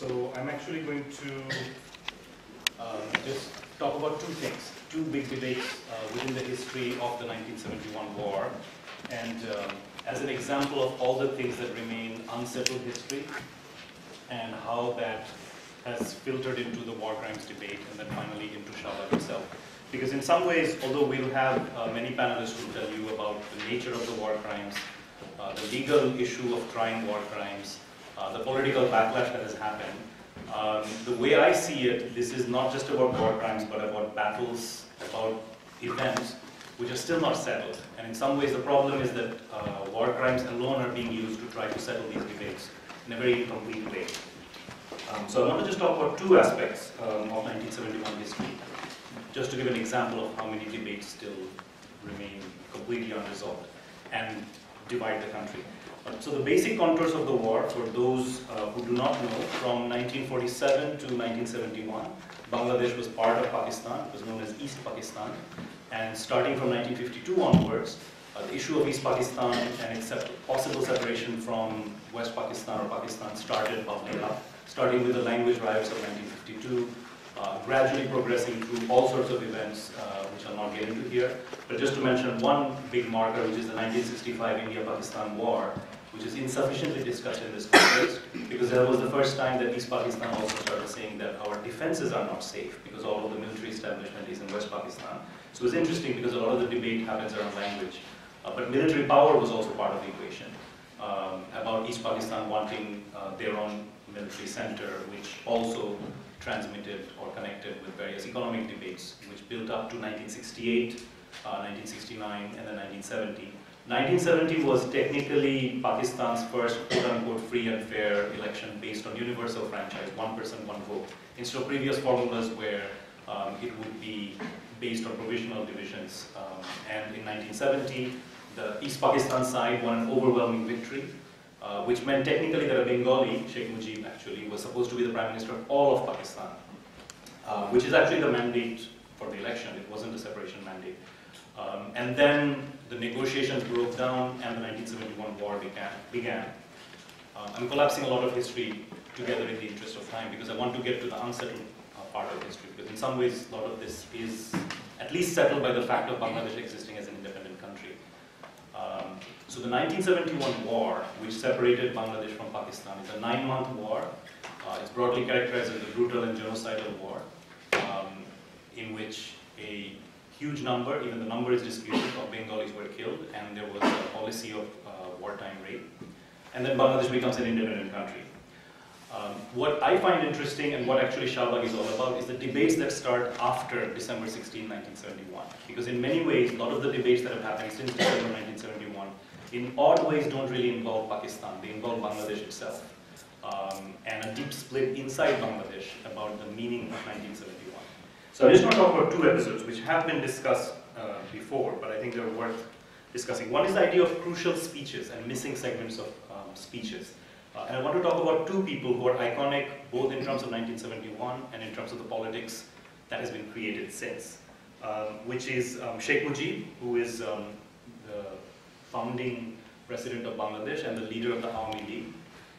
So I'm actually going to um, just talk about two things, two big debates uh, within the history of the 1971 war, and um, as an example of all the things that remain unsettled history, and how that has filtered into the war crimes debate, and then finally into Shahbag itself. Because in some ways, although we'll have uh, many panelists who tell you about the nature of the war crimes, uh, the legal issue of trying war crimes, uh, the political backlash that has happened. Um, the way I see it, this is not just about war crimes, but about battles, about events which are still not settled. And in some ways, the problem is that uh, war crimes alone are being used to try to settle these debates in a very incomplete way. Um, so I want to just talk about two aspects um, of 1971 history, just to give an example of how many debates still remain completely unresolved and divide the country. So the basic contours of the war, for those uh, who do not know, from 1947 to 1971, Bangladesh was part of Pakistan, it was known as East Pakistan, and starting from 1952 onwards, uh, the issue of East Pakistan and its possible separation from West Pakistan or Pakistan started bubbling up, starting with the language riots of 1952, uh, gradually progressing through all sorts of events, uh, which I'll not get into here. But just to mention one big marker, which is the 1965 India-Pakistan War, which is insufficiently discussed in this context, because that was the first time that East Pakistan also started saying that our defenses are not safe, because all of the military establishment is in West Pakistan. So it's interesting because a lot of the debate happens around language. Uh, but military power was also part of the equation, um, about East Pakistan wanting uh, their own military center, which also transmitted or connected with various economic debates, which built up to 1968, uh, 1969, and then 1970. 1970 was technically Pakistan's first quote-unquote free and fair election based on universal franchise, one person, one vote, instead of previous formulas where um, it would be based on provisional divisions. Um, and in 1970, the East Pakistan side won an overwhelming victory, uh, which meant technically that a Bengali, Sheikh Mujib actually, was supposed to be the prime minister of all of Pakistan, uh, which is actually the mandate for the election. It wasn't a separation mandate. Um, and then the negotiations broke down and the 1971 war began. Uh, I'm collapsing a lot of history together in the interest of time because I want to get to the unsettled uh, part of history because in some ways a lot of this is at least settled by the fact of Bangladesh existing as an independent country. Um, so the 1971 war, which separated Bangladesh from Pakistan, is a nine-month war. Uh, it's broadly characterized as a brutal and genocidal war um, in which a huge number, even the number is disputed, of Bengalis were killed, and there was a policy of uh, wartime rape. And then Bangladesh becomes an independent country. Um, what I find interesting and what actually Shahbag is all about is the debates that start after December 16, 1971. Because in many ways, a lot of the debates that have happened since December 1971, in odd ways don't really involve Pakistan, they involve Bangladesh itself. Um, and a deep split inside Bangladesh about the meaning of 1971. So I just want to talk about two episodes which have been discussed uh, before, but I think they're worth discussing. One is the idea of crucial speeches and missing segments of um, speeches. Uh, and I want to talk about two people who are iconic both in terms of 1971 and in terms of the politics that has been created since, um, which is um, Sheikh Mujib, who is um, the founding president of Bangladesh and the leader of the Awami League,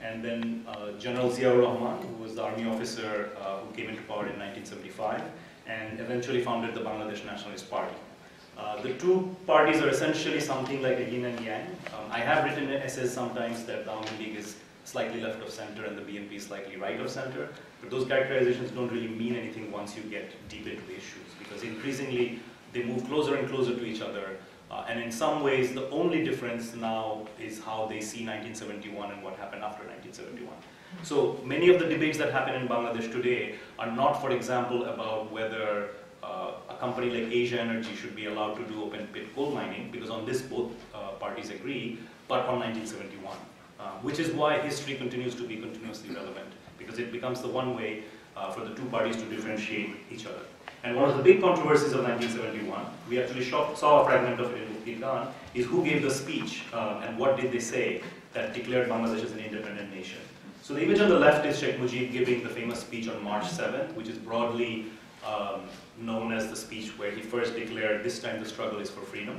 and then uh, General Ziaur Rahman, who was the army officer uh, who came into power in 1975, and eventually founded the Bangladesh Nationalist Party. Uh, the two parties are essentially something like a yin and yang. Um, I have written essays sometimes that the Awami League is slightly left of center and the BNP is slightly right of center, but those characterizations don't really mean anything once you get deep into the issues, because increasingly they move closer and closer to each other, uh, and in some ways the only difference now is how they see 1971 and what happened after 1971. So many of the debates that happen in Bangladesh today are not, for example, about whether uh, a company like Asia Energy should be allowed to do open pit coal mining, because on this both uh, parties agree, but on 1971. Uh, which is why history continues to be continuously relevant, because it becomes the one way uh, for the two parties to differentiate each other. And one of the big controversies of 1971, we actually saw a fragment of it in Muktir Gaan, is who gave the speech uh, and what did they say that declared Bangladesh as an independent nation. So the image on the left is Sheikh Mujib giving the famous speech on March 7th, which is broadly um, known as the speech where he first declared, this time the struggle is for freedom.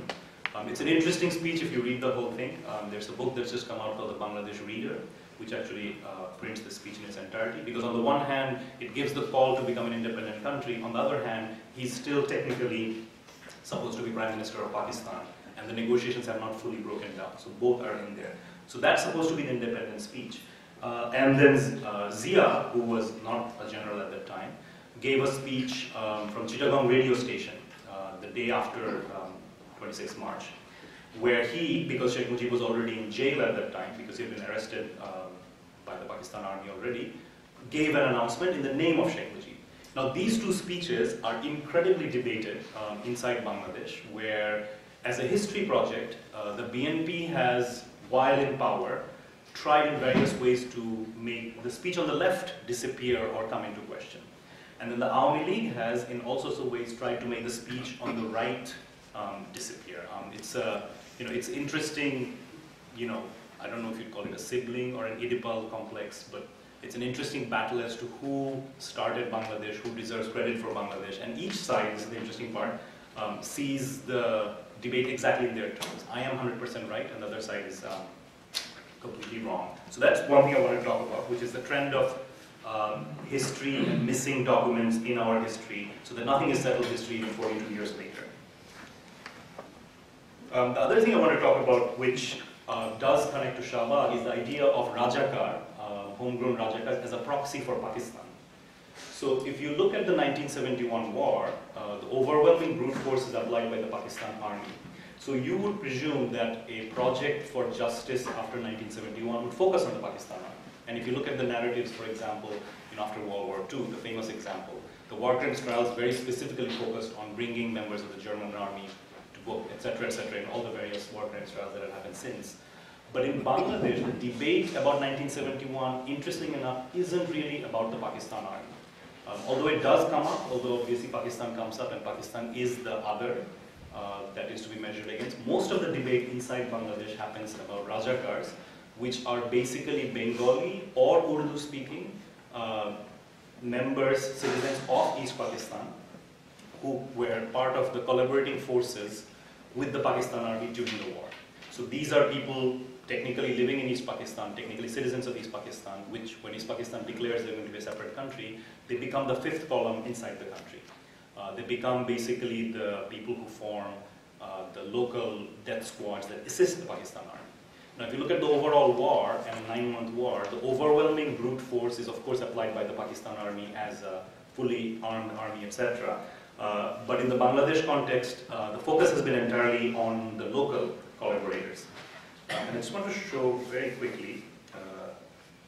Um, it's an interesting speech if you read the whole thing. Um, there's a book that's just come out called The Bangladesh Reader, which actually uh, prints the speech in its entirety. Because on the one hand, it gives the call to become an independent country. On the other hand, he's still technically supposed to be Prime Minister of Pakistan, and the negotiations have not fully broken down. So both are in there. So that's supposed to be the independent speech. Uh, and then uh, Zia, who was not a general at that time, gave a speech um, from Chittagong radio station uh, the day after um, 26 March, where he, because Sheikh Mujib was already in jail at that time, because he had been arrested um, by the Pakistan army already, gave an announcement in the name of Sheikh Mujib. Now these two speeches are incredibly debated um, inside Bangladesh, where as a history project, uh, the BNP has, while in power, tried in various ways to make the speech on the left disappear or come into question. And then the Awami League has, in all sorts of ways, tried to make the speech on the right um, disappear. Um, it's a, you know, it's interesting, you know, I don't know if you'd call it a sibling or an Oedipal complex, but it's an interesting battle as to who started Bangladesh, who deserves credit for Bangladesh, and each side, this is the interesting part, um, sees the debate exactly in their terms. I am 100% right, and the other side is um, completely wrong. So that's one thing I want to talk about, which is the trend of um, history and missing documents in our history, so that nothing is settled history even 42 years later. Um, the other thing I want to talk about, which uh, does connect to Shahbag, is the idea of Rajakar, uh, homegrown Rajakar, as a proxy for Pakistan. So if you look at the 1971 war, uh, the overwhelming brute force is applied by the Pakistan army. So you would presume that a project for justice after 1971 would focus on the Pakistan army. And if you look at the narratives, for example, you know, after World War II, the famous example, the war crimes trials very specifically focused on bringing members of the German army to book, etc., etc., and all the various war crimes trials that have happened since. But in Bangladesh, the debate about 1971, interesting enough, isn't really about the Pakistan army. Um, although it does come up, although obviously Pakistan comes up and Pakistan is the other that is to be measured against, most of the debate inside Bangladesh happens about Rajakars, which are basically Bengali or Urdu speaking uh, members, citizens of East Pakistan, who were part of the collaborating forces with the Pakistan army during the war. So these are people technically living in East Pakistan, technically citizens of East Pakistan, which when East Pakistan declares they're going to be a separate country, they become the fifth column inside the country. Uh, they become basically the people who form uh, the local death squads that assist the Pakistan army. Now, if you look at the overall war and nine-month war, the overwhelming brute force is, of course, applied by the Pakistan army as a fully armed army, etc. Uh, but in the Bangladesh context, uh, the focus has been entirely on the local collaborators. Uh, and I just want to show very quickly uh,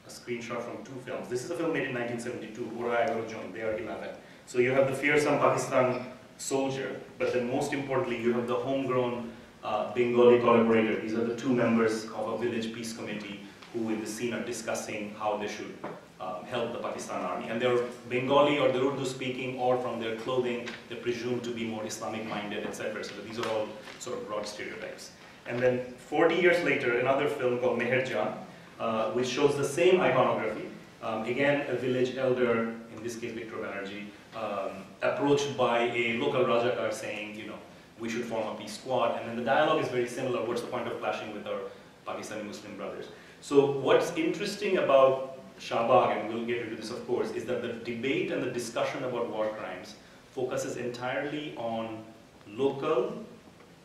a screenshot from two films. This is a film made in 1972, Ura Egarojon, they are 11. So you have the fearsome Pakistan soldier, but then most importantly, you have the homegrown uh, Bengali collaborator. These are the two members of a village peace committee who in the scene are discussing how they should um, help the Pakistan army. And they're Bengali or they're Urdu speaking or from their clothing, they're presumed to be more Islamic minded, etc. So these are all sort of broad stereotypes. And then 40 years later, another film called Meherjan, uh, which shows the same iconography. Um, again, a village elder, in this case Victor Banerjee, um, approached by a local Rajakar saying, you know, we should form a peace squad. And then the dialogue is very similar. What's the point of clashing with our Pakistani Muslim brothers? So what's interesting about Shahbag, and we'll get into this of course, is that the debate and the discussion about war crimes focuses entirely on local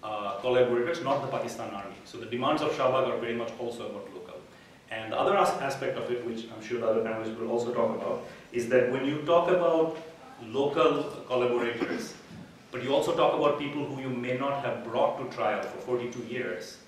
uh, collaborators, not the Pakistan army. So the demands of Shahbag are very much also about local. And the other aspect of it, which I'm sure the other panelists will also talk about, is that when you talk about local collaborators, but you also talk about people who you may not have brought to trial for 42 years.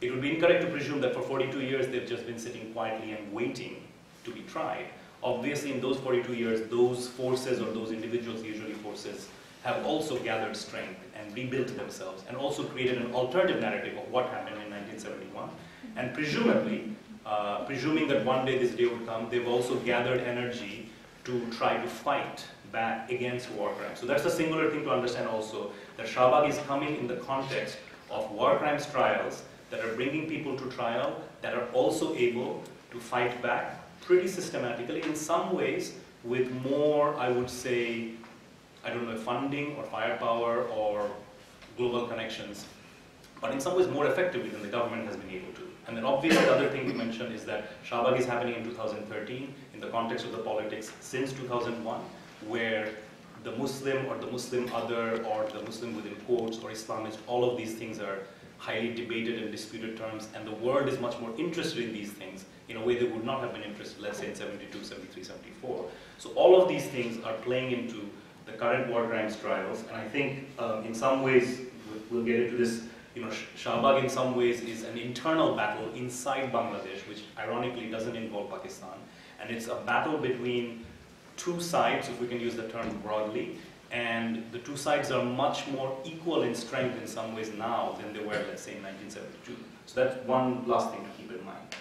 It would be incorrect to presume that for 42 years they've just been sitting quietly and waiting to be tried. Obviously, in those 42 years, those forces or those individuals, usually forces, have also gathered strength and rebuilt themselves and also created an alternative narrative of what happened in 1971. And presumably, uh, presuming that one day this day would come, they've also gathered energy to try to fight back against war crimes. So that's a singular thing to understand also, that Shahbag is coming in the context of war crimes trials that are bringing people to trial that are also able to fight back pretty systematically, in some ways with more, I would say, I don't know, funding or firepower or global connections but in some ways more effectively than the government has been able to. And then obviously the other thing we mentioned is that Shahbag is happening in 2013 in the context of the politics since 2001, where the Muslim or the Muslim other or the Muslim within quotes or Islamist, all of these things are highly debated and disputed terms, and the world is much more interested in these things in a way they would not have been interested, let's say in 72, 73, 74. So all of these things are playing into the current war crimes trials, and I think um, in some ways, we'll get into this, you know, Shahbag in some ways is an internal battle inside Bangladesh, which ironically doesn't involve Pakistan, and it's a battle between two sides, if we can use the term broadly, and the two sides are much more equal in strength in some ways now than they were, let's say, in 1972. So that's one last thing to keep in mind.